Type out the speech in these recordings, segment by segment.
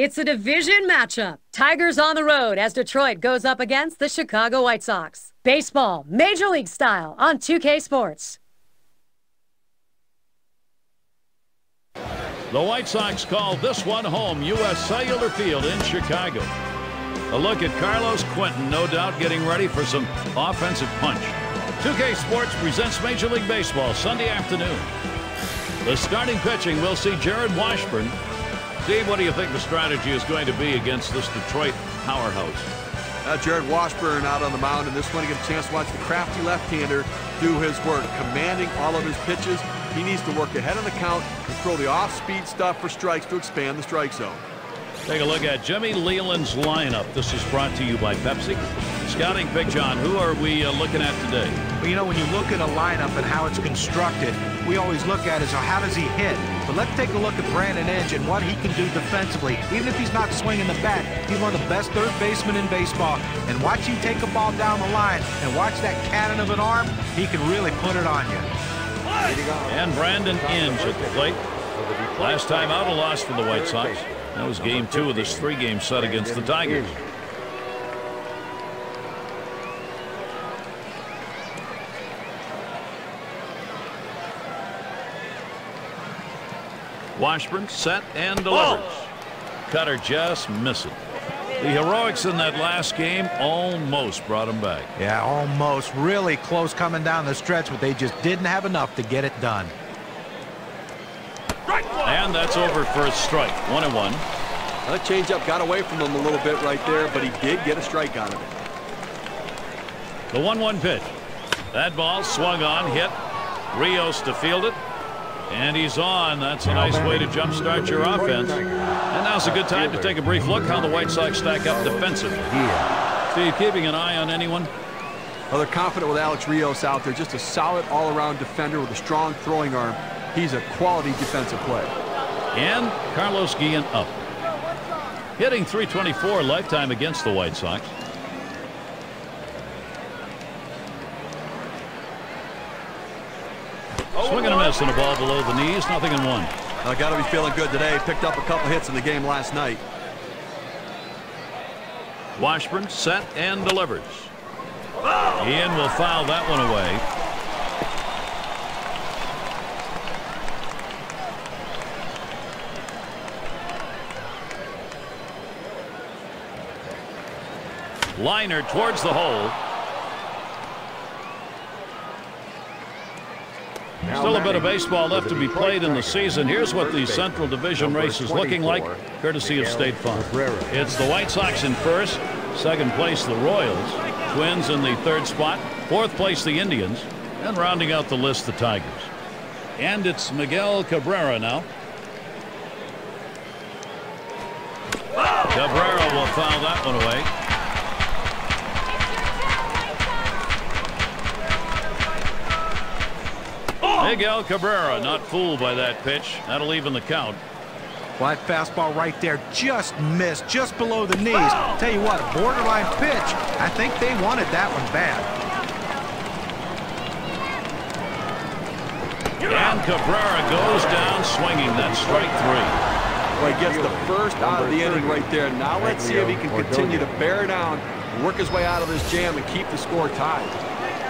It's a division matchup. Tigers on the road as Detroit goes up against the Chicago White Sox. Baseball, Major League style on 2K Sports. The White Sox call this one home, U.S. Cellular Field in Chicago. A look at Carlos Quentin, no doubt getting ready for some offensive punch. 2K Sports presents Major League Baseball Sunday afternoon. The starting pitching, we'll see Jarrod Washburn Steve, what do you think the strategy is going to be against this Detroit powerhouse? Uh, Jarrod Washburn out on the mound, and this one to get a chance to watch the crafty left-hander do his work, commanding all of his pitches. He needs to work ahead of the count and throw the off-speed stuff for strikes to expand the strike zone. Take a look at Jimmy Leyland's lineup. This is brought to you by Pepsi. Scouting pick, John, who are we uh, looking at today? Well, you know, when you look at a lineup and how it's constructed, we always look at is, so how does he hit? But let's take a look at Brandon Inge and what he can do defensively. Even if he's not swinging the bat, he's one of the best third basemen in baseball. And watch him take a ball down the line and watch that cannon of an arm, he can really put it on you. And Brandon Inge at the plate. Last time out, a loss for the White Sox. That was game two of this three-game set against the Tigers. Washburn set and delivers. Cutter just missing. The heroics in that last game almost brought him back. Yeah, almost. Really close coming down the stretch, but they just didn't have enough to get it done. And that's over for a strike. One and one. That changeup got away from him a little bit right there, but he did get a strike out of it. The 1-1 pitch. That ball swung on, hit. Rios to field it. And he's on. That's a nice way to jumpstart your offense. And now's a good time to take a brief look how the White Sox stack up defensively. Steve, keeping an eye on anyone? Well, they're confident with Alex Rios out there. Just a solid all-around defender with a strong throwing arm. He's a quality defensive player. And Carlos Guillen up. Hitting 324 lifetime against the White Sox. Swing and a miss and a ball below the knees. Nothing in one. I got to be feeling good today. Picked up a couple hits in the game last night. Washburn set and delivers. Ian will foul that one away. Liner towards the hole. Still a bit of baseball left to be played in the season. Here's what the Central Division race is looking like, courtesy of State Farm. It's the White Sox in first. Second place, the Royals. Twins in the third spot. Fourth place, the Indians. And rounding out the list, the Tigers. And it's Miguel Cabrera now. Cabrera will foul that one away. Miguel Cabrera not fooled by that pitch. That'll even the count. Well, that fastball right there just missed, just below the knees. Tell you what, borderline pitch. I think they wanted that one bad. And Cabrera goes down swinging. That's strike three. Well, he gets the first out of the inning right there. Now let's see if he can continue to bear down, work his way out of this jam, and keep the score tied.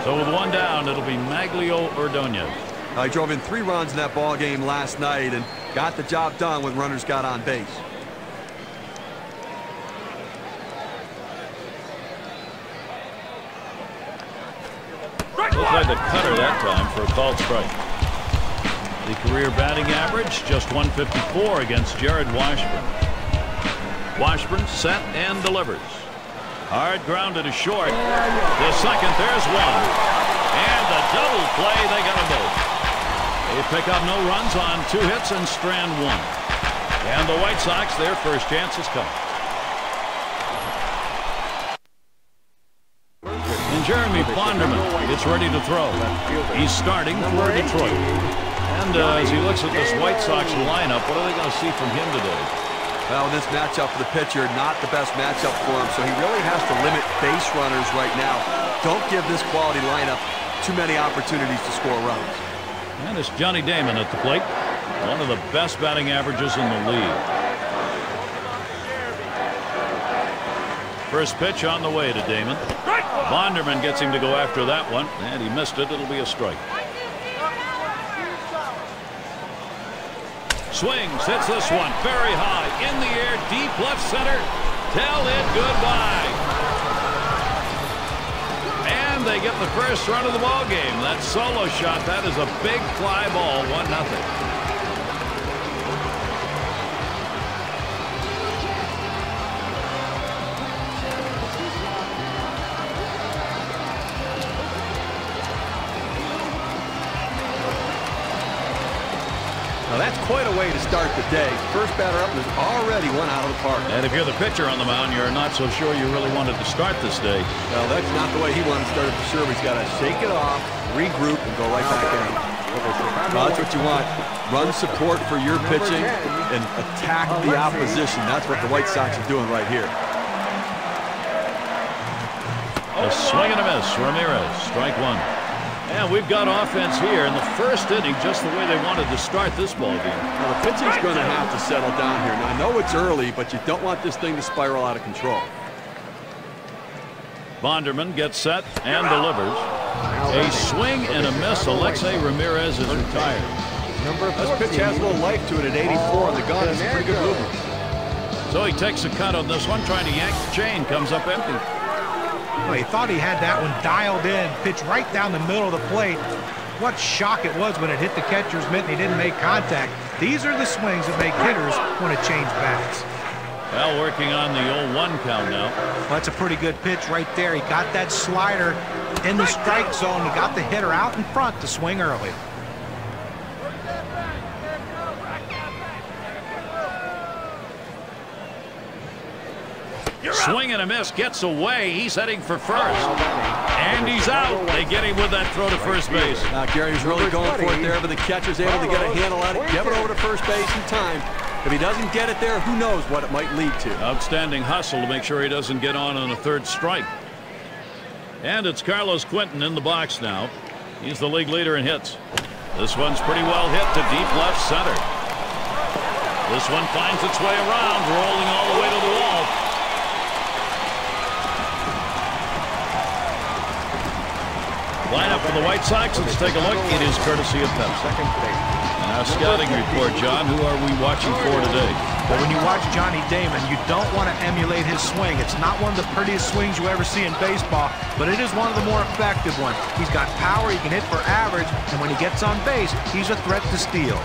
So with one down, it'll be Magglio Ordonez. He drove in three runs in that ball game last night and got the job done when runners got on base. Looks like the cutter that time for a called strike. The career batting average just 154 against Jarrod Washburn. Washburn set and delivers. Hard grounded to short. The second, there's one. And the double play, they got them both. They pick up no runs on two hits and strand one. And the White Sox, their first chance has come. And Jeremy Bonderman gets ready to throw. He's starting for Detroit. And uh, as he looks at this White Sox lineup, what are they going to see from him today? Well, this matchup for the pitcher, not the best matchup for him, so he really has to limit base runners right now. Don't give this quality lineup too many opportunities to score runs. And it's Johnny Damon at the plate. One of the best batting averages in the league. First pitch on the way to Damon. Bonderman gets him to go after that one, and he missed it. It'll be a strike. Swings, hits this one very high, in the air, deep left center. Tell it goodbye. They get the first run of the ball game. That solo shot, that is a big fly ball, 1-0. Start the day. First batter up is already one out of the park. And if you're the pitcher on the mound, you're not so sure you really wanted to start this day. Well, that's not the way he wanted to start it for sure. He's got to shake it off, regroup, and go right back in. Well, that's what you want. Run support for your pitching and attack the opposition. That's what the White Sox are doing right here. A swing and a miss. Ramirez, strike one. And we've got offense here in the first inning just the way they wanted to start this ball game. Now the pitching's going to have to settle down here. Now I know it's early, but you don't want this thing to spiral out of control. Bonderman gets set and delivers. A swing and a miss. Alexei Ramirez is retired. This pitch has a little life to it at 84 on the gun. It's a pretty good movement. So he takes a cut on this one, trying to yank the chain. Comes up empty. Well, he thought he had that one dialed in, pitched right down the middle of the plate. What shock it was when it hit the catcher's mitt and he didn't make contact. These are the swings that make hitters want to change bats. Well, working on the 0-1 count now. Well, that's a pretty good pitch right there. He got that slider in the strike zone. He got the hitter out in front to swing early. Swing and a miss. Gets away. He's heading for first. And he's out. They get him with that throw to first base. Now Gary's really going for it there, but the catcher's able to get a handle on it, get it over to first base in time. If he doesn't get it there, who knows what it might lead to. Outstanding hustle to make sure he doesn't get on on a third strike. And it's Carlos Quentin in the box now. He's the league leader in hits. This one's pretty well hit to deep left center. This one finds its way around, rolling all the way to the wall. Lineup for the White Sox. Let's take a look. It is courtesy of Pepsi. And our scouting report, John. Who are we watching for today? Well, when you watch Johnny Damon, you don't want to emulate his swing. It's not one of the prettiest swings you ever see in baseball, but it is one of the more effective ones. He's got power, he can hit for average, and when he gets on base, he's a threat to steal.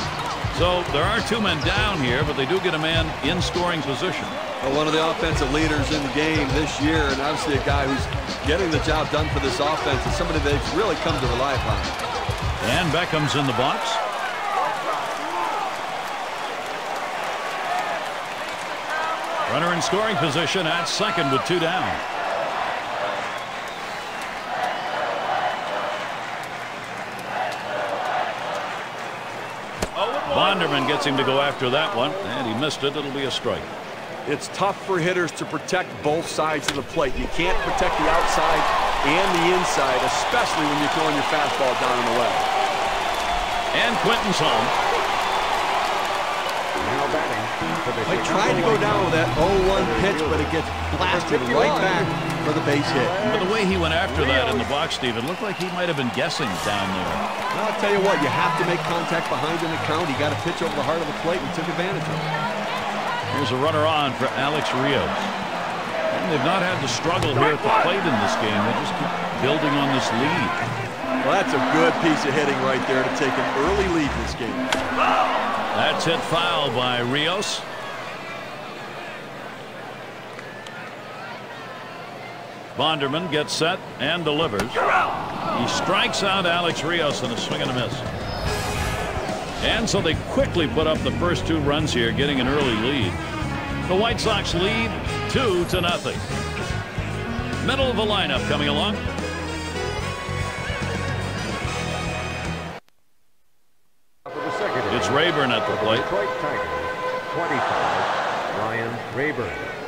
So there are two men down here, but they do get a man in scoring position. One of the offensive leaders in the game this year, and obviously a guy who's getting the job done for this offense, and somebody they've really come to rely upon. And Beckham's in the box. Runner in scoring position at second with two down. Bonderman gets him to go after that one, and he missed it. It'll be a strike. It's tough for hitters to protect both sides of the plate. You can't protect the outside and the inside, especially when you're throwing your fastball down and away. And Quentin's home. Now batting. They tried to go down with that 0-1 pitch, but it gets blasted right back for the base hit. But the way he went after that in the box, Steve, it looked like he might have been guessing down there. Well, I'll tell you what, you have to make contact behind in the count. He got a pitch over the heart of the plate and took advantage of it. Here's a runner on for Alex Rios. And they've not had to struggle here at the plate in this game. They just keep building on this lead. Well, that's a good piece of hitting right there to take an early lead in this game. That's hit foul by Rios. Bonderman gets set and delivers. He strikes out Alex Rios in a swing and a miss. And so they quickly put up the first two runs here, getting an early lead. The White Sox lead two to nothing. Middle of the lineup coming along. It's Raburn at the plate. Detroit Tigers, 25, Ryan Raburn.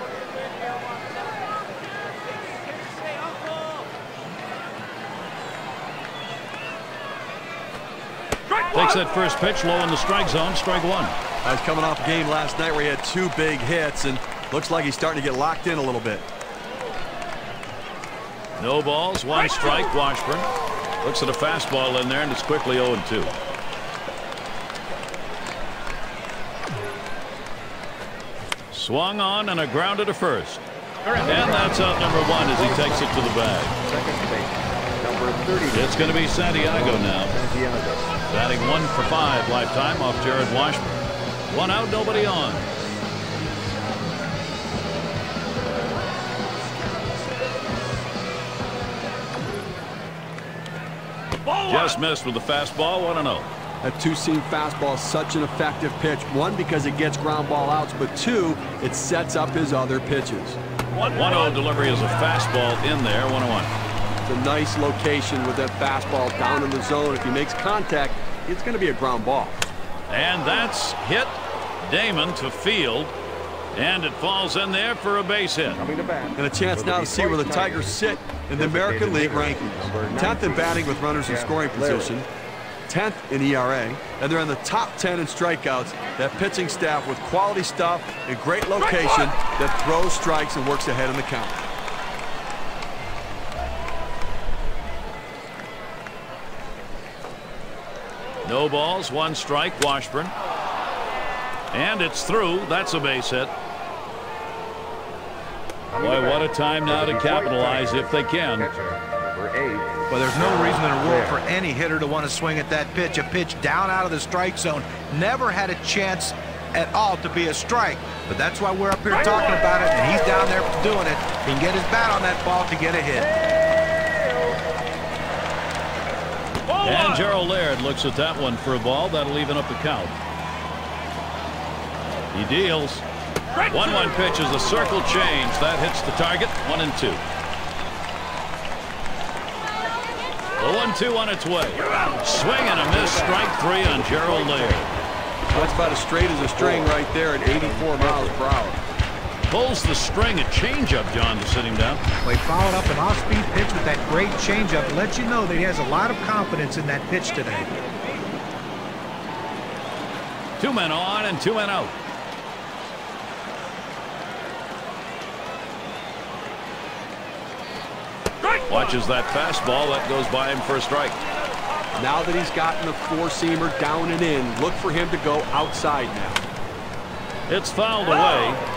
Takes that first pitch low in the strike zone, strike one. I was coming off a game last night where he had two big hits, and looks like he's starting to get locked in a little bit. No balls, one strike, Washburn. Looks at a fastball in there, and it's quickly 0-2. Swung on and a grounded to first. And that's out number one as he takes it to the bag. It's going to be Santiago now. Santiago. Batting one for five lifetime off Jarrod Washburn. One out, nobody on. Just missed with the fastball, 1 0. That two-seam fastball such an effective pitch. One, because it gets ground ball outs, but two, it sets up his other pitches. 1-0 delivery is a fastball in there, 1-1. It's a nice location with that fastball down in the zone. If he makes contact, it's going to be a ground ball. And that's hit Damon to field. And it falls in there for a base hit. And a chance now to see where the Tigers sit in the American League rankings. 10th in batting with runners in scoring position. 10th in ERA, and they're in the top 10 in strikeouts. That pitching staff with quality stuff and great location that throws strikes and works ahead in the count. No balls, one strike, Washburn. And it's through. That's a base hit. Boy, what a time now to capitalize if they can. Well, there's no reason in the world for any hitter to want to swing at that pitch. A pitch down out of the strike zone. Never had a chance at all to be a strike. But that's why we're up here talking about it, and he's down there doing it. He can get his bat on that ball to get a hit. And Gerald Laird looks at that one for a ball. That'll even up the count. He deals. 1-1 pitch is a circle change. That hits the target. One and two. The 1-2 on its way. Swing and a miss. Strike three on Gerald Laird. That's about as straight as a string right there at 84 miles per hour. Pulls the string. A changeup, John, to sit him down. Well, he followed up an off-speed pitch with that great changeup. Let you know that he has a lot of confidence in that pitch today. Two men on and two men out. Watches that fastball. That goes by him for a strike. Now that he's gotten the four-seamer down and in, look for him to go outside now. It's fouled away.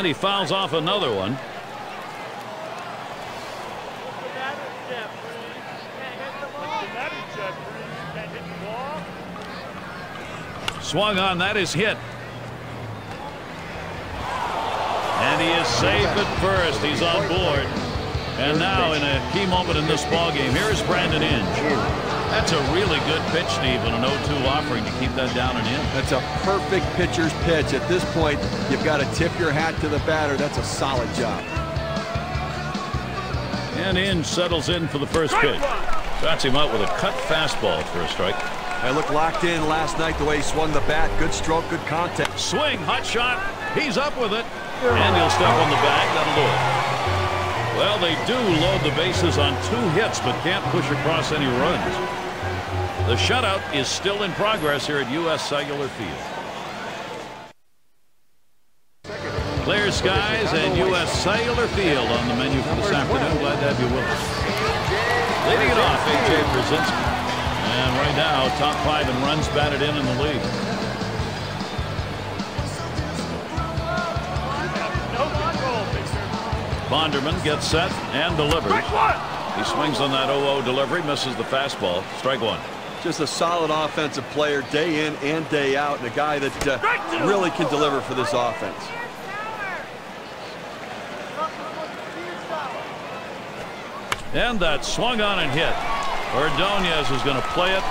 And he fouls off another one. Swung on. That is hit. And he is safe at first. He's on board. And now in a key moment in this ball game, here's Brandon Inge. That's a really good pitch, Steve, and an 0-2 offering to keep that down and in. That's a perfect pitcher's pitch. At this point, you've got to tip your hat to the batter. That's a solid job. And Inge settles in for the first pitch. Bats him out with a cut fastball for a strike. I looked locked in last night the way he swung the bat. Good stroke, good contact. Swing, hot shot. He's up with it. And he'll step on the bag. That'll do it. Well, they do load the bases on two hits, but can't push across any runs. The shutout is still in progress here at U.S. Cellular Field. Clear skies and U.S. Cellular Field on the menu for this afternoon. Glad to have you with us. Leading it off, A.J. Pierzynski. And right now, top five in runs batted in in the league. Bonderman gets set and delivers. He swings on that 0-0 delivery, misses the fastball. Strike one. Just a solid offensive player day in and day out, and a guy that uh, really can deliver for this offense. And that swung on and hit. Ordonez is going to play it.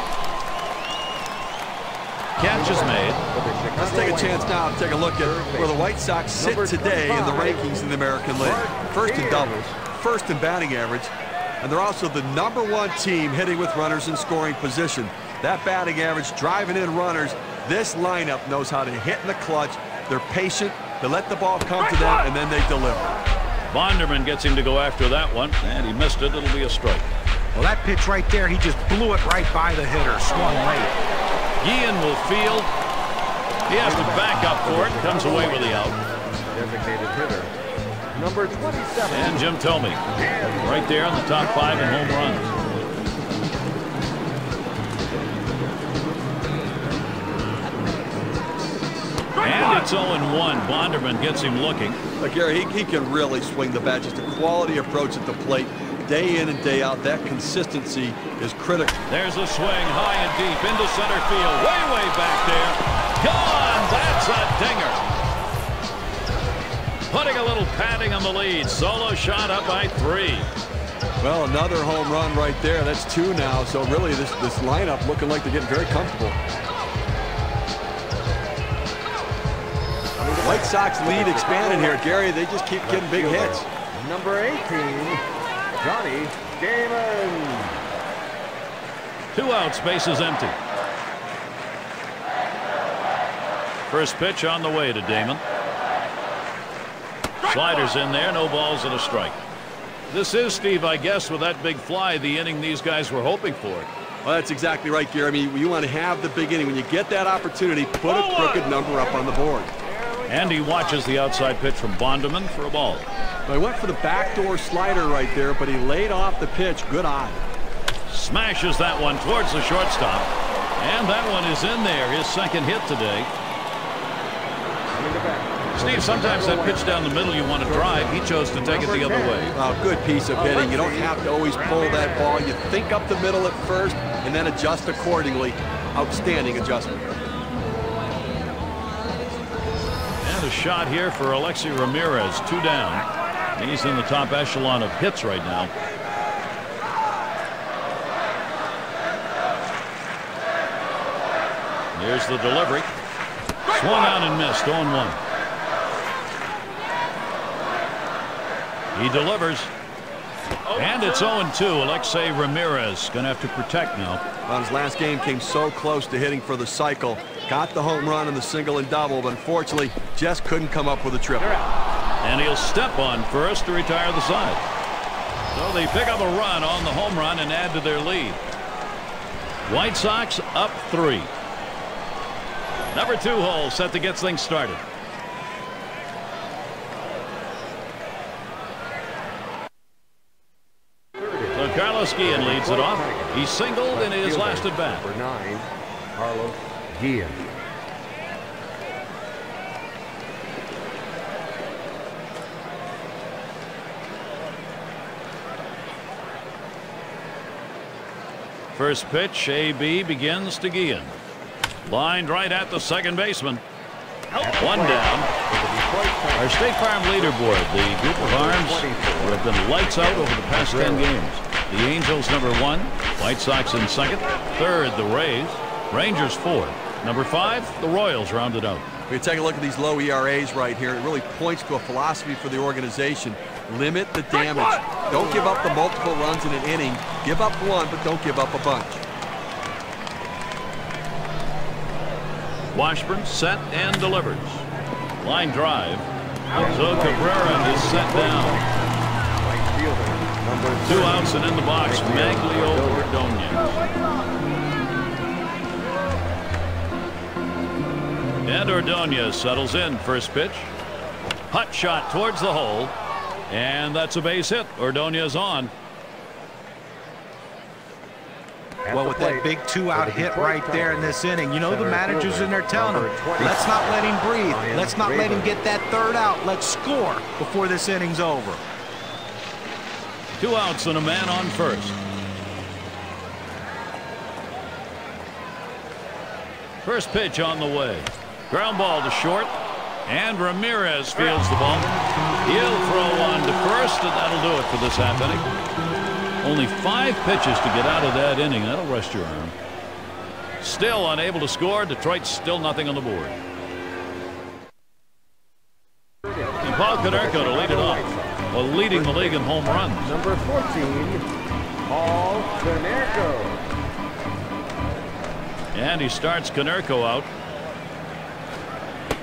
Catch is made. Let's take a chance now to take a look at where the White Sox sit today in the rankings in the American League. First in doubles, first in batting average, and they're also the number one team hitting with runners in scoring position. That batting average driving in runners. This lineup knows how to hit in the clutch. They're patient. They let the ball come to them, and then they deliver. Bonderman gets him to go after that one, and he missed it. It'll be a strike. Well, that pitch right there, he just blew it right by the hitter. Swung late. Guillen will field. He has to back up for it. Comes away with the out. Designated hitter, number 27. And Jim Thome, right there in the top five in home runs. And it's 0-1. Bonderman gets him looking. Look, Gary, he, he can really swing the bat. Just a quality approach at the plate, day in and day out. That consistency is critical. There's a swing high and deep into center field. Way, way back there. Gone. That's a dinger. Putting a little padding on the lead. Solo shot up by three. Well, another home run right there. That's two now. So really, this, this lineup looking like they're getting very comfortable. White Sox lead expanding here. Gary, they just keep getting big hits. Number 18, Johnny Damon. Two outs, bases empty. First pitch on the way to Damon. Sliders in there, no balls and a strike. This is, Steve, I guess, with that big fly, the inning these guys were hoping for. Well, that's exactly right, Gary. I mean, you want to have the big inning. When you get that opportunity, put a crooked number up on the board. And he watches the outside pitch from Bonderman for a ball. Well, he went for the backdoor slider right there, but he laid off the pitch. Good eye. Smashes that one towards the shortstop. And that one is in there, his second hit today. Steve, sometimes that pitch down the middle you want to drive. He chose to take it the other way. Oh, good piece of hitting. You don't have to always pull that ball. You think up the middle at first and then adjust accordingly. Outstanding adjustment. And a shot here for Alexei Ramirez. Two down. He's in the top echelon of hits right now. Here's the delivery. Swung on and missed. 0 He delivers. And it's 0-2. Alexei Ramirez going to have to protect now. Well, his last game came so close to hitting for the cycle. Got the home run and the single and double, but unfortunately just couldn't come up with a triple. And he'll step on first to retire the side. So they pick up a run on the home run and add to their lead. White Sox up three. Number two hole set to get things started. Guillen leads it off. He singled in his last at bat. Number 9, Carlos Guillen. First pitch, AB begins to Guillen. Lined right at the second baseman. One down. Our State Farm leaderboard, the group of arms have been lights out over the past 10 games. The Angels number one, White Sox in second, third the Rays, Rangers fourth, number five the Royals rounded out. We take a look at these low ERAs right here. It really points to a philosophy for the organization. Limit the damage. Don't give up the multiple runs in an inning. Give up one, but don't give up a bunch. Washburn set and delivers. Line drive. So Cabrera is set down. Right fielder, number Two 30, outs and in the box, Magglio Ordonez. And Ordonez settles in. First pitch. Hot shot towards the hole. And that's a base hit. Ordonez on. Well, with that big two-out hit right there in this inning, you know the managers in there telling him, let's not let him breathe. Let's not let him get that third out. Let's score before this inning's over. Two outs and a man on first. First pitch on the way. Ground ball to short. And Ramirez fields the ball. He'll throw on to first, and that'll do it for this half inning. Only five pitches to get out of that inning. That'll rest your arm. Still unable to score. Detroit's still nothing on the board. And Paul Konerko to lead it leading the league in home runs. Number 14, Paul Konerko. And he starts Konerko out.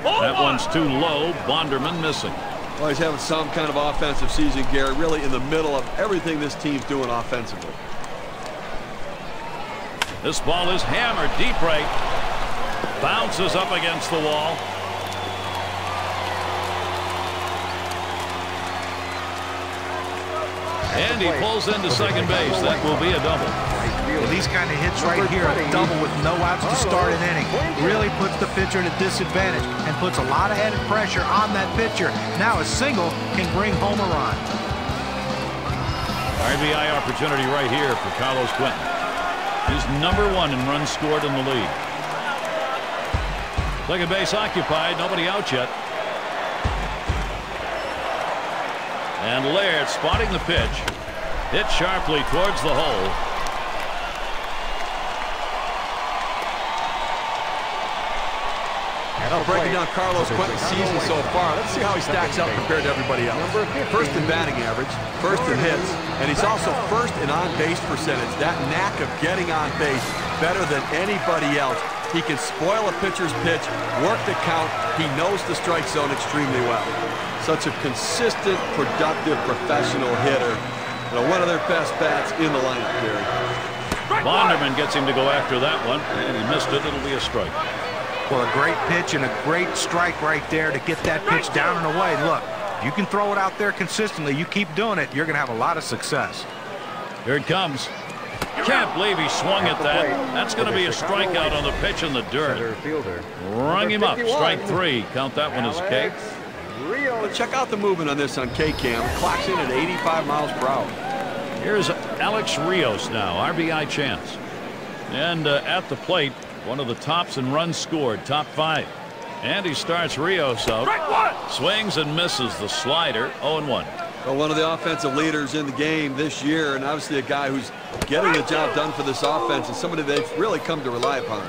That one's too low. Bonderman missing. Well, he's having some kind of offensive season, Gary, really in the middle of everything this team's doing offensively. This ball is hammered deep right. Bounces up against the wall. He pulls into second base. That will be a double. And these kind of hits right here, a double with no outs to start an inning, really puts the pitcher at a disadvantage and puts a lot of added pressure on that pitcher. Now a single can bring home a run. RBI opportunity right here for Carlos Quentin. He's number one in runs scored in the league. Second base occupied, nobody out yet. And Laird spotting the pitch. Hit sharply towards the hole. Now breaking down Carlos Quentin's season so far. Let's see how he stacks up compared to everybody else. First in batting average, first in hits, and he's also first in on-base percentage. That knack of getting on base better than anybody else. He can spoil a pitcher's pitch, work the count. He knows the strike zone extremely well. Such a consistent, productive, professional hitter. You know, one of their best bats in the lineup, Gary. Bonderman gets him to go after that one, and he missed it. It'll be a strike. Well, a great pitch and a great strike right there to get that pitch down and away. Look, you can throw it out there consistently. You keep doing it, you're going to have a lot of success. Here it comes. Can't believe he swung at that. That's going to be a strikeout on the pitch in the dirt. Rung him up. Strike three. Count that one as a K. Well, check out the movement on this on K-Cam. Clocks in at 85 miles per hour. Here's Alex Rios now. RBI chance. And uh, at the plate, one of the tops in runs scored, top five. And he starts Rios out. Swings and misses the slider, 0-1. Well, one of the offensive leaders in the game this year, and obviously a guy who's getting the job done for this offense, and somebody they've really come to rely upon.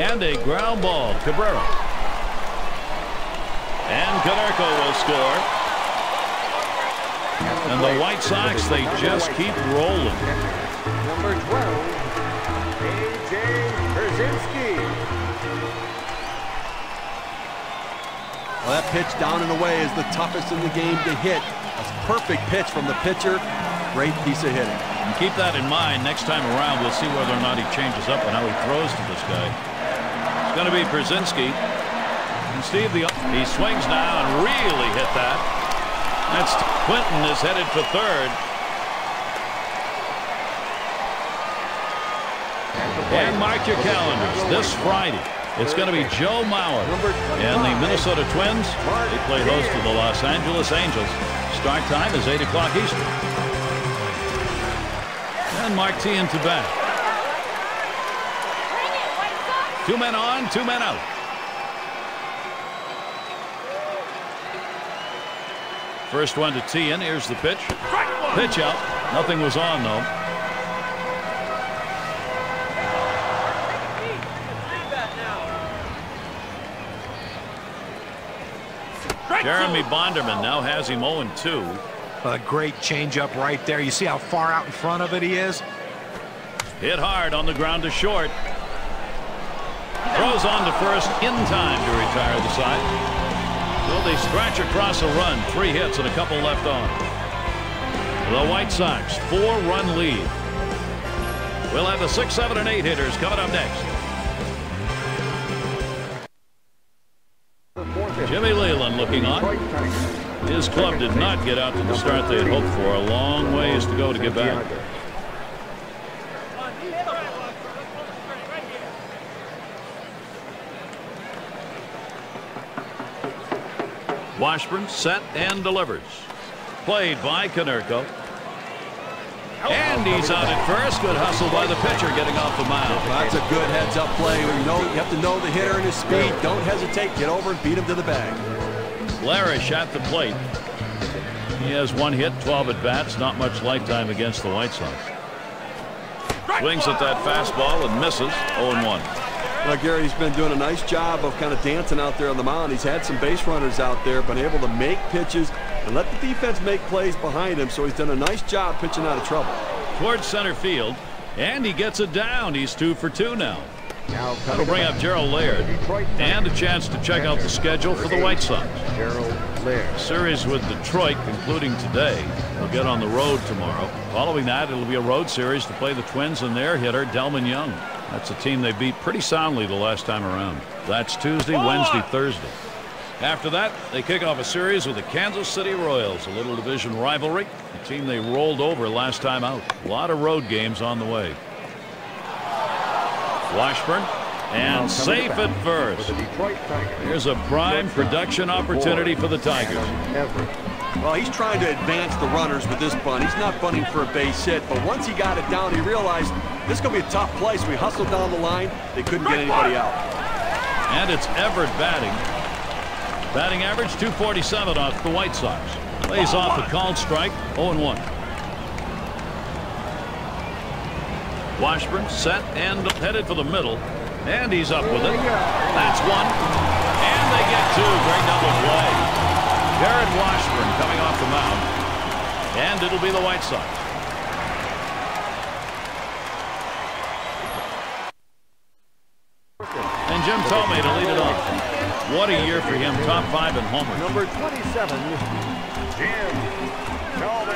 And a ground ball, Cabrera. And Konerko will score. And the White Sox, they just keep rolling. Number 12, A.J. Pierzynski. Well, that pitch down and away is the toughest in the game to hit. That's a perfect pitch from the pitcher. Great piece of hitting. And keep that in mind. Next time around, we'll see whether or not he changes up and how he throws to this guy. Going to be Pierzynski. And Steve, the, he swings now and really hit that. That's Quentin is headed for third. And mark your calendars. This Friday, it's going to be Joe Mauer and the Minnesota Twins. They play host to the Los Angeles Angels. Start time is 8 o'clock Eastern. And Mark T to bat. Two men on, two men out. First one to tee in. Here's the pitch. Pitch out. Nothing was on, though. Jeremy Bonderman now has him 0-2. A great changeup right there. You see how far out in front of it he is? Hit hard on the ground to short. Throws on to first in time to retire the side. So they scratch across a run. Three hits and a couple left on. The White Sox four-run lead. We'll have the six, seven, and eight hitters coming up next. Jimmy Leyland looking on. His club did not get out to the start they had hoped for. A long ways to go to get back. Washburn set and delivers. Played by Konerko. And he's out at first. Good hustle by the pitcher getting off the mound. That's a good heads-up play. You know, you have to know the hitter and his speed. Don't hesitate. Get over and beat him to the bag. Larish at the plate. He has one hit, 12 at bats. Not much lifetime against the White Sox. Swings at that fastball and misses 0-1. Well, Gary, he's been doing a nice job of kind of dancing out there on the mound. He's had some base runners out there, been able to make pitches and let the defense make plays behind him. So he's done a nice job pitching out of trouble. Towards center field, and he gets it down. He's two for two now. That'll bring up Gerald Laird and a chance to check out the schedule for the White Sox. Gerald Laird. Series with Detroit concluding today. They'll get on the road tomorrow. Following that, it'll be a road series to play the Twins and their hitter, Delmon Young. That's a team they beat pretty soundly the last time around. That's Tuesday, Wednesday, Thursday. After that, they kick off a series with the Kansas City Royals, a little division rivalry, a team they rolled over last time out. A lot of road games on the way. Washburn and safe at first. For the Detroit Tigers. Here's a prime production opportunity for the Tigers. Well, he's trying to advance the runners with this bunt. He's not bunting for a base hit, but once he got it down, he realized this is going to be a tough place. We hustled down the line. They couldn't get anybody out. And it's Everett batting. Batting average 247 off the White Sox. Lays off a called strike 0-1. Washburn set and headed for the middle. And he's up with it. That's one. And they get two. Great double play. Jarrod Washburn coming off the mound. And it'll be the White Sox. And Jim Thome to lead it off. What a year for him. Top five in homers. Number 27, Jim Thome.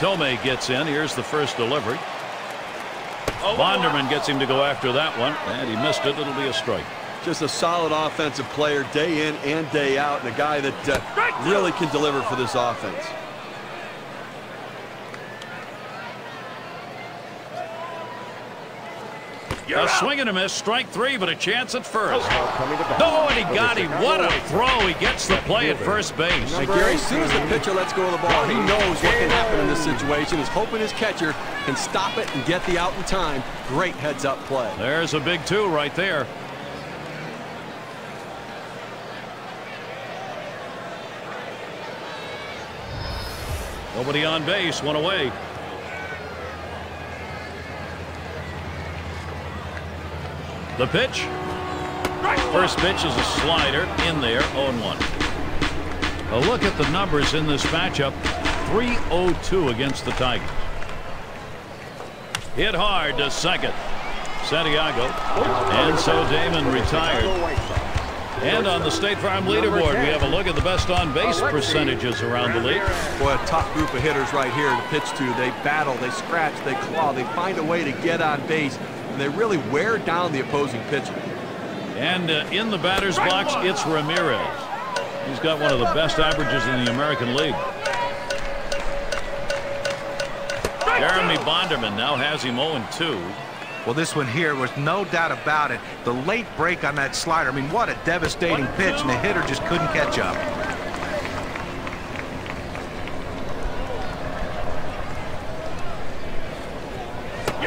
Thome gets in. Here's the first delivery. Bonderman gets him to go after that one, and he missed it. It'll be a strike. Just a solid offensive player day in and day out, and a guy that uh, really can deliver for this offense. A swing and a miss, strike three, but a chance at first. Now coming. Oh, and he got him. What a throw. He gets the play at first base. Hey, Gary, as soon as the pitcher lets go of the ball, he knows what can happen in this situation. He's hoping his catcher can stop it and get the out in time. Great heads-up play. There's a big two right there. Nobody on base, one away. The pitch. First pitch is a slider in there, 0-1. A look at the numbers in this matchup. 3-0-2 against the Tigers. Hit hard to second. Santiago. And so Damon retired. And on the State Farm leaderboard, we have a look at the best on base percentages around the league. Boy, a tough group of hitters right here to pitch to. They battle, they scratch, they claw, they find a way to get on base, and they really wear down the opposing pitcher. And uh, in the batter's box, it's Ramirez. He's got one of the best averages in the American League. Jeremy Bonderman now has him 0-2. Well, this one here was no doubt about it. The late break on that slider. I mean, what a devastating pitch, and the hitter just couldn't catch up.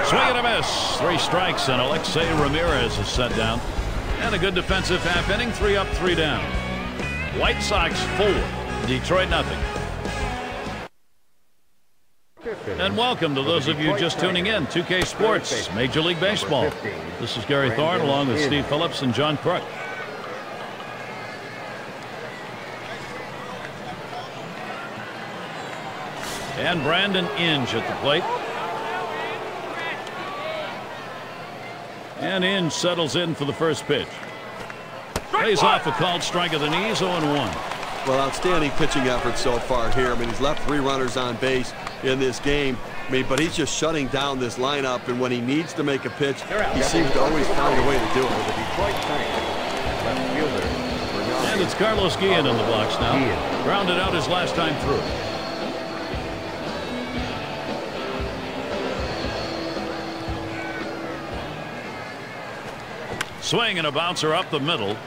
Swing and a miss. Three strikes, and Alexei Ramirez is set down. And a good defensive half inning. Three up, three down. White Sox four. Detroit nothing. And welcome to those of you just tuning in. 2K Sports, Major League Baseball. This is Gary Thorne along with Steve Phillips and John Kruk. And Brandon Inge at the plate. And Inge settles in for the first pitch. Plays off a called strike of the knees, 0-1. Well, outstanding pitching effort so far here. I mean, he's left three runners on base in this game. I mean, but he's just shutting down this lineup, and when he needs to make a pitch, he seems to always find a way to do For it. the Detroit Tigers. Left fielder, And it's Carlos Guillen in the box now. Guillen. Grounded out his last time through. Swing and a bouncer up the middle.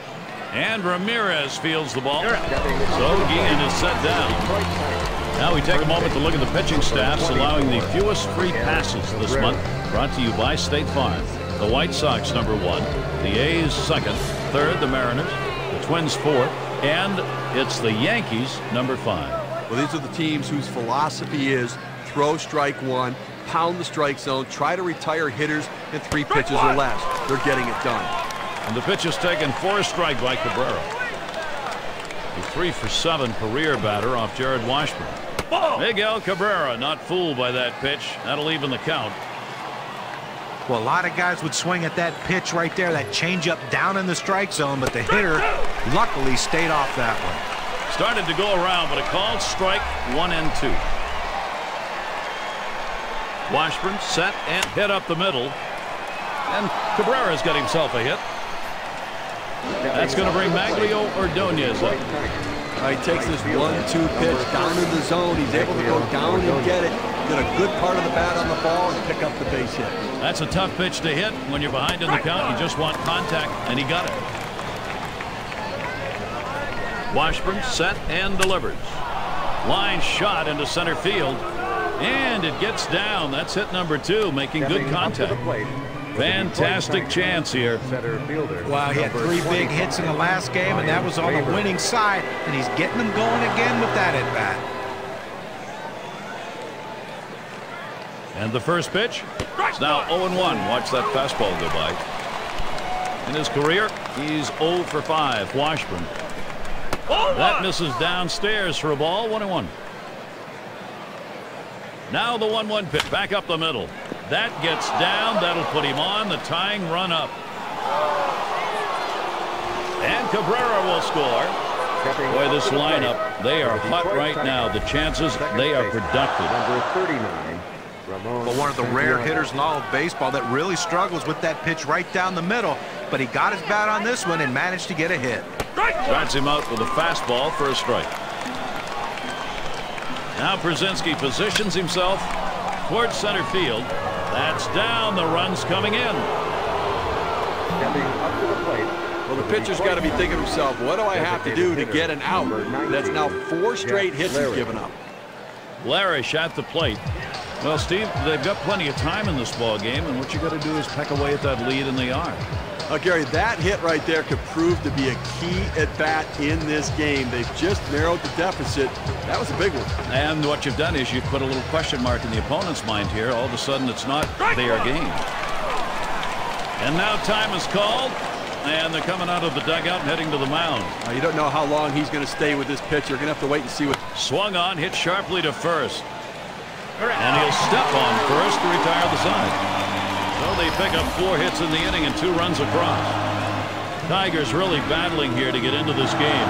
And Ramirez fields the ball. So Guillen is set down. Now we take a moment to look at the pitching staffs allowing the fewest free passes this month. Brought to you by State Farm. The White Sox number one, the A's second, third the Mariners, the Twins fourth, and it's the Yankees number five. Well, these are the teams whose philosophy is throw strike one, pound the strike zone, try to retire hitters in three pitches or less. They're getting it done. And the pitch is taken for a strike by Cabrera. A three for seven career batter off Jarrod Washburn. Miguel Cabrera not fooled by that pitch. That'll even the count. Well, a lot of guys would swing at that pitch right there, that changeup down in the strike zone, but the hitter luckily stayed off that one. Started to go around, but a called strike, one and two. Washburn set and hit up the middle. And Cabrera's got himself a hit. That's going to bring Magglio Ordonez up. Uh, he takes this one-two pitch down in the zone. He's able to go down and get it. Get a good part of the bat on the ball and pick up the base hit. That's a tough pitch to hit when you're behind in the count. You just want contact, and he got it. Washburn set and delivers. Line shot into center field. And it gets down. That's hit number two, making good contact. Fantastic chance here. Center fielder. Wow, he had three big hits in the last game, and that was on the winning side, and he's getting them going again with that at bat. And the first pitch. It's now 0-1. Watch that fastball go by. In his career, he's 0 for 5. Washburn. Oh, that misses downstairs for a ball. 1-1. Now the 1-1 pitch. Back up the middle. That gets down. That'll put him on the tying run up. And Cabrera will score. Boy, this lineup, they are hot right now. The chances, they are productive. Number 39. Ramon But one of the rare hitters in all of baseball that really struggles with that pitch right down the middle. But he got his bat on this one and managed to get a hit. Starts him out with a fastball for a strike. Now Pierzynski positions himself towards center field. That's down. The run's coming in. Stepping up to the plate. Well, the pitcher's got to be thinking to himself, what do I have to do to get an out? That's now four straight hits he's given up. Larish at the plate. Well, Steve, they've got plenty of time in this ball game, and what you got to do is peck away at that lead, and they are. Uh, Gary, that hit right there could prove to be a key at bat in this game. They've just narrowed the deficit. That was a big one. And what you've done is you've put a little question mark in the opponent's mind here. All of a sudden, it's not their game. And now time is called, and they're coming out of the dugout and heading to the mound. Uh, you don't know how long he's going to stay with this pitcher. You're going to have to wait and see what. Swung on, hit sharply to first. And he'll step on first to retire the side. So they pick up four hits in the inning and two runs across. Tigers really battling here to get into this game.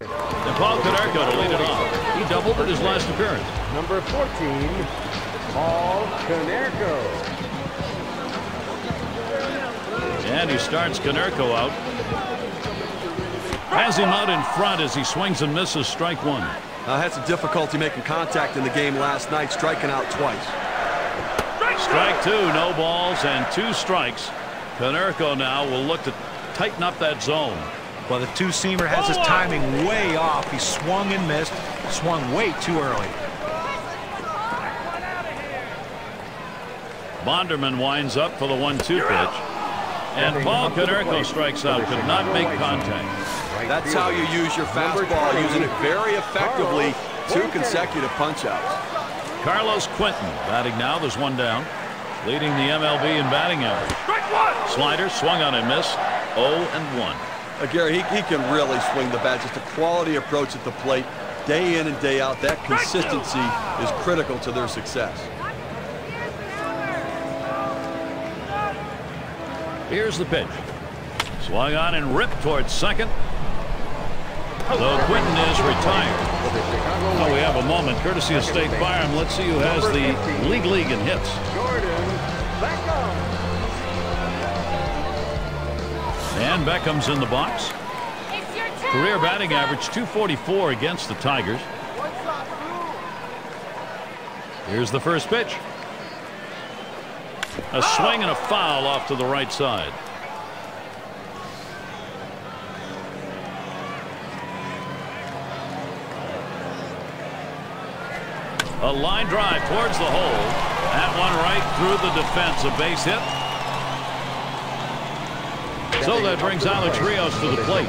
And Paul Konerko to lead it off. He doubled in his last appearance. Number 14, Paul Konerko. And he starts Konerko out. Has him out in front as he swings and misses strike one. Uh, had some difficulty making contact in the game last night, striking out twice. Strike two, no balls and two strikes. Konerko now will look to tighten up that zone. Well, the two-seamer has his timing way off. He swung and missed, swung way too early. Bonderman winds up for the one-two pitch. And Paul Konerko strikes out, could not make contact. That's how you use your fastball, using it very effectively. Two consecutive punch-outs. Carlos Quentin batting now. There's one down. Leading the MLB in batting average. Slider swung on and missed. 0 and 1. Uh, Gary, he, he can really swing the bat. Just a quality approach at the plate, day in and day out. That consistency is critical to their success. Here's the pitch. Swung on and ripped towards second. Though Quentin is retired. Well, we have a moment courtesy of State Farm. Let's see who has the league league in hits. And Beckham's in the box. Career batting average 244 against the Tigers. Here's the first pitch. A swing and a foul off to the right side. A line drive towards the hole. That one right through the defense. A base hit. So that brings Alex Rios to the plate.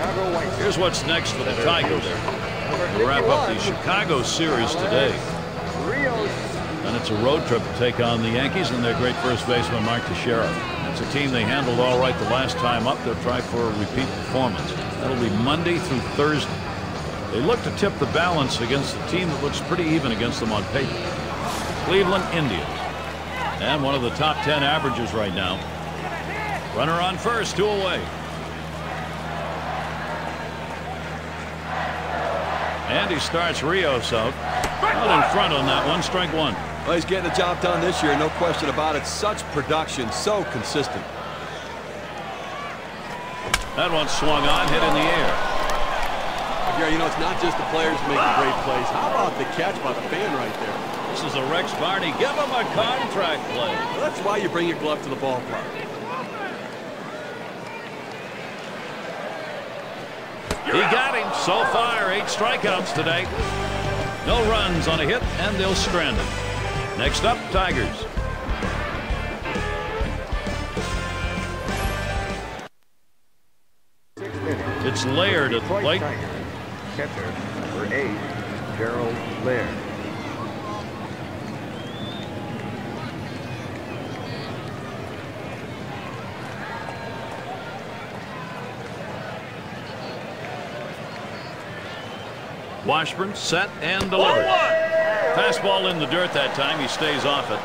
Here's what's next for the Tigers. We'll wrap up the Chicago series today. It's a road trip to take on the Yankees and their great first baseman, Mark Teixeira. It's a team they handled all right the last time up. They'll try for a repeat performance. That'll be Monday through Thursday. They look to tip the balance against a team that looks pretty even against them on paper. Cleveland Indians. And one of the top 10 averages right now. Runner on first, two away. And he starts Rios out. Out in front on that one, strike one. Well, he's getting the job done this year, no question about it. Such production, so consistent. That one swung on, hit in the air. Gary, you know, it's not just the players making great plays. How about the catch by the fan right there? This is a Rex Barney. Give him a contract play. Well, that's why you bring your glove to the ballpark. He got him. So far, eight strikeouts today. No runs on a hit, and they'll strand him. Next up, Tigers. It's Laird at the Detroit plate. Tigers. Catcher, number eight, Gerald Laird. Washburn set and delivered. Fastball in the dirt that time. He stays off it.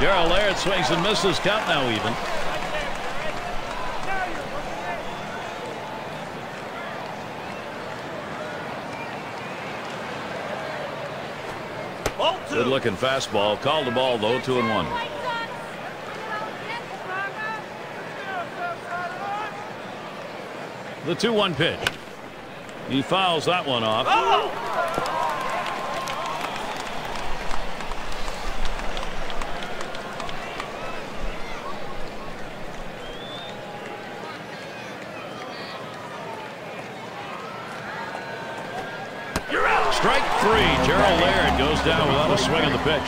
Gerald Laird swings and misses. Count now even. Good looking fastball. Called the ball though. Two and one. The 2-1 pitch. He fouls that one off. Strike three. Gerald Laird goes down without a swing on the pitch.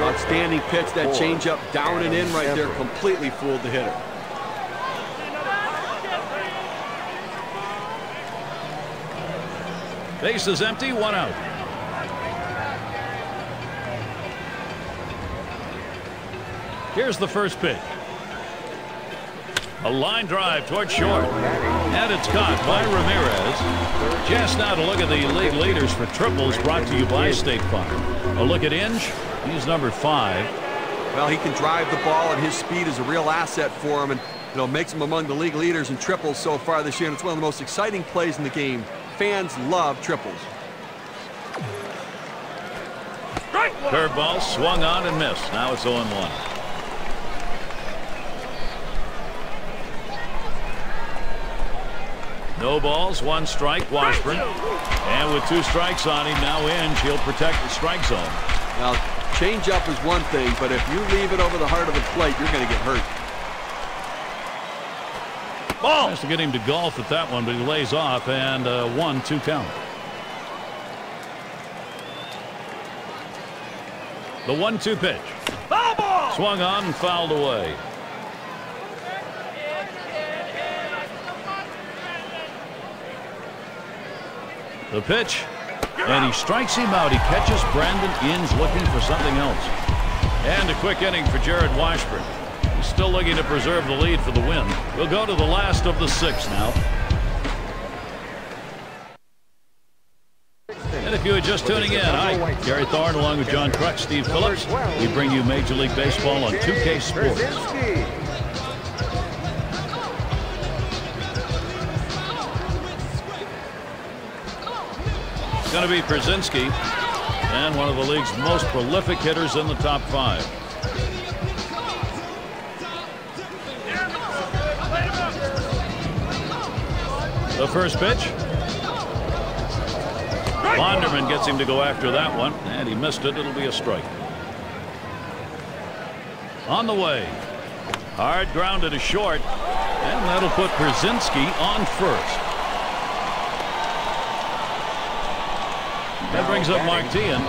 Outstanding pitch. That changeup down and in right there completely fooled the hitter. Base is empty. One out. Here's the first pitch. A line drive toward short. And it's caught by Ramirez. Just now to look at the league leaders for triples brought to you by State Farm. A look at Inge. He's number five. Well, he can drive the ball, and his speed is a real asset for him, and you know makes him among the league leaders in triples so far this year. And it's one of the most exciting plays in the game. Fans love triples. Curveball swung on and missed. Now it's 0 1. No balls, one strike, Washburn. And with two strikes on him, now Inge, he'll protect the strike zone. Now, changeup is one thing, but if you leave it over the heart of the plate, you're going to get hurt. Ball. Has to get him to golf at that one, but he lays off and uh, one two count. The one two pitch. Swung on and fouled away. The pitch. And he strikes him out. He catches Brandon Inge looking for something else. And a quick inning for Jarrod Washburn. Still looking to preserve the lead for the win. We'll go to the last of the six now. And if you are just tuning in, hi, Gary Thorne along with John Kruk, Steve Phillips. We bring you Major League Baseball on 2K Sports. It's going to be Pierzynski and one of the league's most prolific hitters in the top five. The first pitch. Bonderman gets him to go after that one, and he missed it. It'll be a strike. On the way. Hard grounded to short, and that'll put Pierzynski on first. That brings up Mark Teahen.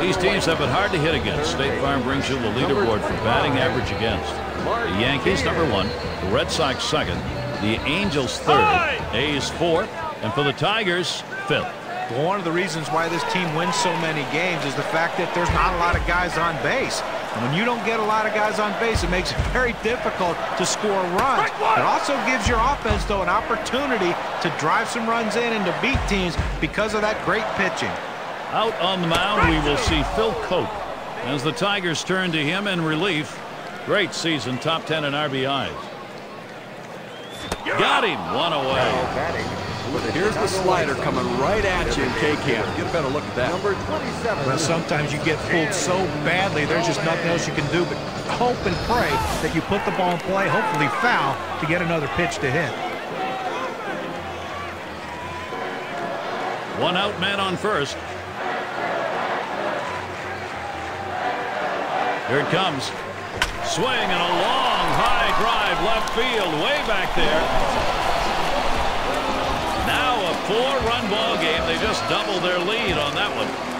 These teams have it hard to hit against. State Farm brings you the leaderboard for batting average against. The Yankees number one, the Red Sox second, the Angels third, A's fourth, and for the Tigers fifth. One of the reasons why this team wins so many games is the fact that there's not a lot of guys on base. And when you don't get a lot of guys on base, it makes it very difficult to score runs. It also gives your offense, though, an opportunity to drive some runs in and to beat teams because of that great pitching. Out on the mound, we will see Phil Coke as the Tigers turn to him in relief. Great season, top 10 in RBIs. Got him, one away. Here's the slider coming right at you in K-Camp. Get a better look at that. Number 27. Well, sometimes you get fooled so badly, there's just nothing else you can do but hope and pray that you put the ball in play, hopefully foul, to get another pitch to hit. One out man on first. Here it comes. Swing and a long drive left field way back there. Now a four-run ball game. They just doubled their lead on that one.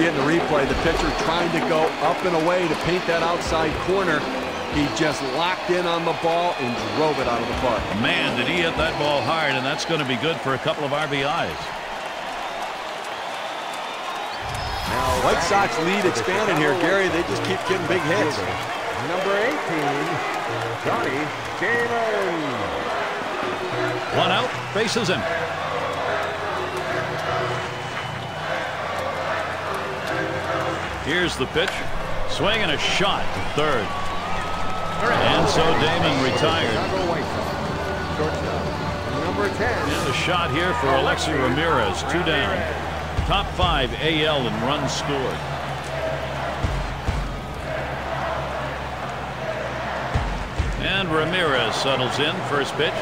See it in the replay. The pitcher trying to go up and away to paint that outside corner. He just locked in on the ball and drove it out of the park. Man, did he hit that ball hard, and that's going to be good for a couple of RBIs. Now White Sox lead for expanded here, Gary. They just keep getting big hits. Number 18, Johnny Damon. One out, faces him. Here's the pitch. Swing and a shot to third. And so Damon retired. Chicago White Number 10. And a shot here for Alexei Ramirez. Two down. Top five AL and runs scored. And Ramirez settles in. First pitch.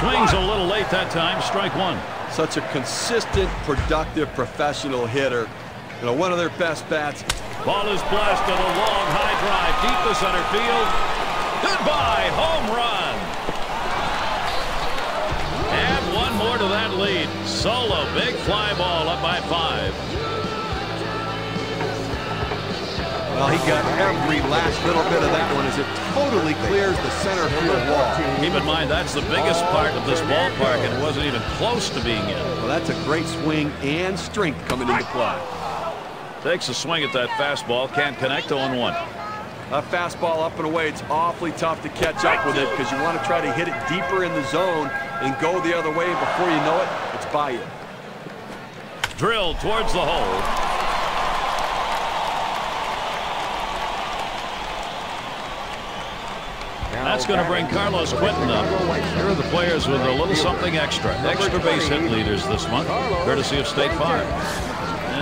Swings a little late that time. Strike one. Such a consistent, productive, professional hitter. You know, one of their best bats. Ball is blasted. A long high drive deep to center field. Goodbye. Home run. Add one more to that lead. Solo. Big fly ball up by five. Well, he got every last little bit of that one as it totally clears the center field wall. Keep in mind, that's the biggest part of this ballpark, and it wasn't even close to being in. Well, that's a great swing and strength coming into play. Takes a swing at that fastball. Can't connect 0-1. A fastball up and away, it's awfully tough to catch up with it because you want to try to hit it deeper in the zone and go the other way. And before you know it, it's by you. Drilled towards the hole. That's going to bring Carlos Quentin up. Chicago White Sox. Here are the players with a little something extra. Extra base hit leaders this month, courtesy of State Farm.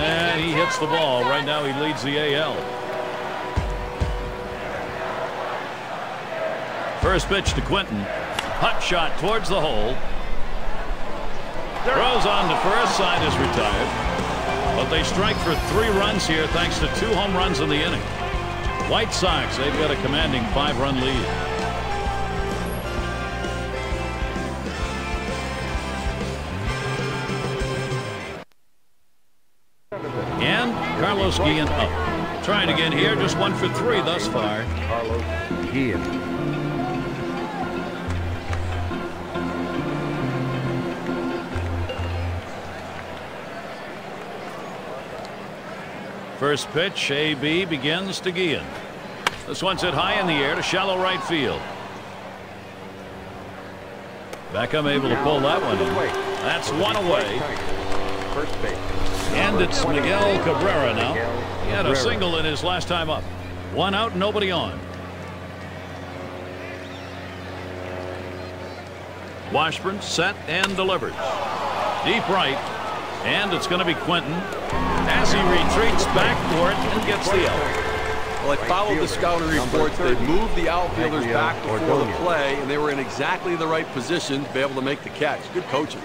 And he hits the ball. Right now he leads the AL. First pitch to Quentin. Hot shot towards the hole. Throws on to first. Side is retired. But they strike for three runs here thanks to two home runs in the inning. White Sox, they've got a commanding five-run lead. Carlos Guillen up. Trying again here, just one for three thus far. Carlos. First pitch, AB begins to Guillen. This one's hit high in the air to shallow right field. Beckham able to pull that one in. That's one away. First base. And it's Miguel Cabrera now. He had a single in his last time up. One out, nobody on. Washburn set and delivers. Deep right. And it's going to be Quentin as he retreats back for it and gets the out. Well, they followed the scouting reports. They moved the outfielders back before the play, and they were in exactly the right position to be able to make the catch. Good coaching.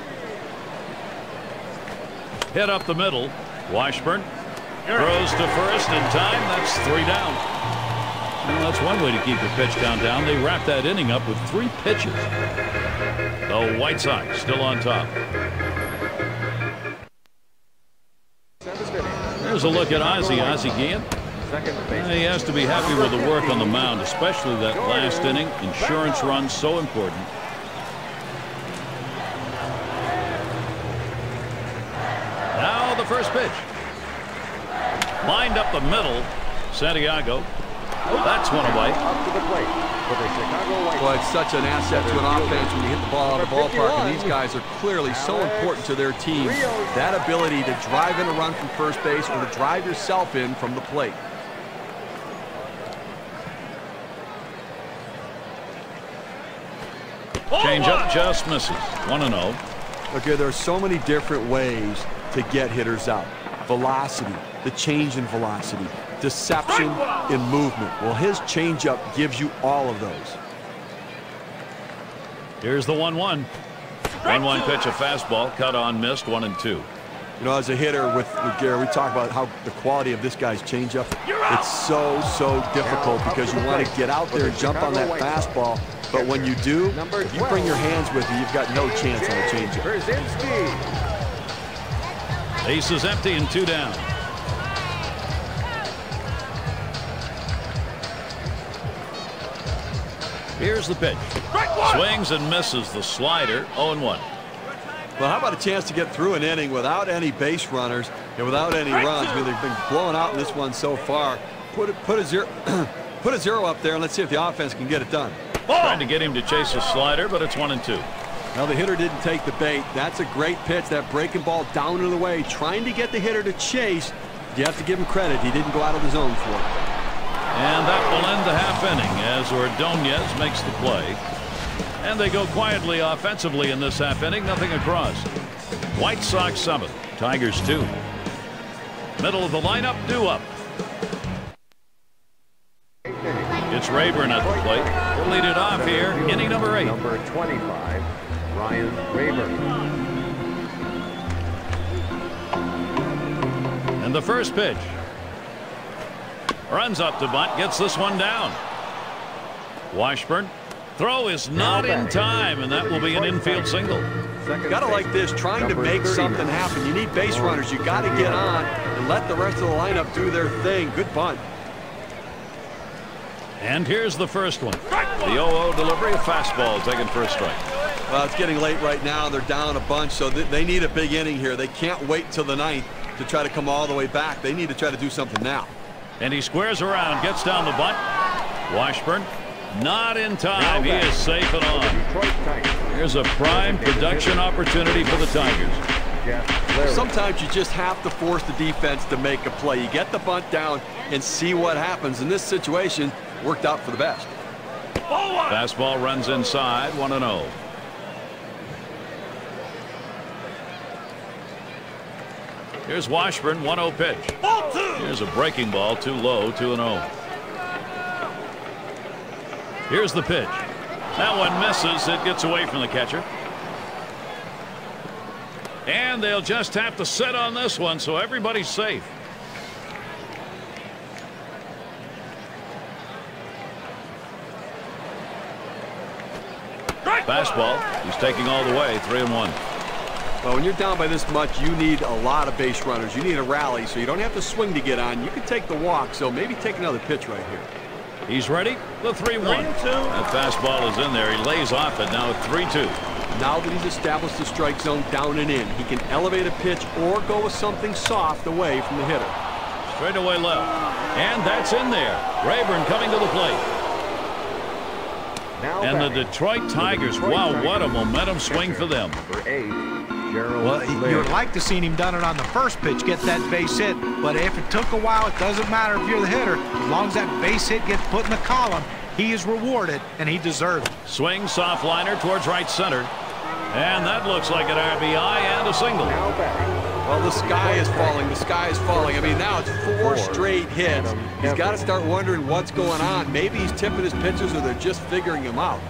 Hit up the middle. Washburn throws to first in time. That's three down. Well, that's one way to keep your pitch count down. They wrap that inning up with three pitches. The White Sox still on top. There's Here's a look at Ozzie. Ozzie. Second. He has to be happy with the work on the mound, especially that last inning. Insurance run so important. Now the first pitch. Lined up the middle. Santiago. That's one away. Up to the plate for the Chicago White Well, it's such an asset to an offense when you hit the ball out of the ballpark, and these guys are clearly so important to their team. That ability to drive in a run from first base or to drive yourself in from the plate. Change up just misses. 1 0. Okay, there are so many different ways to get hitters out. Velocity, the change in velocity, deception in movement. Well, his changeup gives you all of those. Here's the 1 1. 1 1 pitch, a fastball. Cut on, missed. 1 and 2. You know, as a hitter with, with Gary, we talk about how the quality of this guy's changeup. It's so, so difficult because you want to get out there and jump on that fastball. But when you do, if you bring your hands with you, you've got no chance on a changeup. Pierzynski. Base is empty and two down. Here's the pitch. Swings and misses the slider. 0 1. Well, how about a chance to get through an inning without any base runners and without any runs? I mean, they've been blowing out in this one so far. Put it, put a zero, put a zero up there, and let's see if the offense can get it done. Trying to get him to chase a slider, but it's 1 and 2. Now the hitter didn't take the bait. That's a great pitch. That breaking ball down and away, trying to get the hitter to chase. You have to give him credit. He didn't go out of the zone for it. And that will end the half inning as Ordonez makes the play. And they go quietly offensively in this half inning. Nothing across. White Sox 7. Tigers 2. Middle of the lineup, due up. It's Raburn at the plate. He'll lead it off here. Inning number 8. Number 25, Ryan Raburn. And the first pitch. Runs up to bunt, gets this one down. Washburn. Throw is not in time, and that will be an infield single. Second Got to like this, trying to make something happen. You need base runners. You got to get on and let the rest of the lineup do their thing. Good bunt. And here's the first one. The 0-0 delivery, a fastball taken for a strike. Well, it's getting late right now. They're down a bunch, so th- they need a big inning here. They can't wait till the ninth to try to come all the way back. They need to try to do something now. And he squares around, gets down the bunt. Washburn, not in time. He is safe and on. Here's a prime production opportunity for the Tigers. Sometimes you just have to force the defense to make a play. You get the bunt down and see what happens. In this situation, worked out for the best. Fastball runs inside, 1-0. Here's Washburn, 1-0 pitch. Here's a breaking ball, too low, 2-0. Here's the pitch. That one misses. It gets away from the catcher. And they'll just have to sit on this one, so everybody's safe. Fastball. He's taking all the way, 3 and 1. Well, when you're down by this much, you need a lot of base runners. You need a rally, so you don't have to swing to get on. You can take the walk, so maybe take another pitch right here. He's ready. The 3 1. That fastball is in there. He lays off it now 3 2. Now that he's established the strike zone down and in, he can elevate a pitch or go with something soft away from the hitter. Straight away left. And that's in there. Raburn coming to the plate. Now And the Detroit Tigers. Detroit Wow, Tigers. what a momentum swing for them. Number eight, Gerald Well, You'd like to seen him done it on the first pitch, get that base hit. But if it took a while, it doesn't matter if you're the hitter. As long as that base hit gets put in the column, he is rewarded, and he deserves it. Swing, soft liner towards right center. And that looks like an RBI and a single. Well, the sky is falling. The sky is falling. I mean, now it's four straight hits. He's got to start wondering what's going on. Maybe he's tipping his pitches or they're just figuring him out.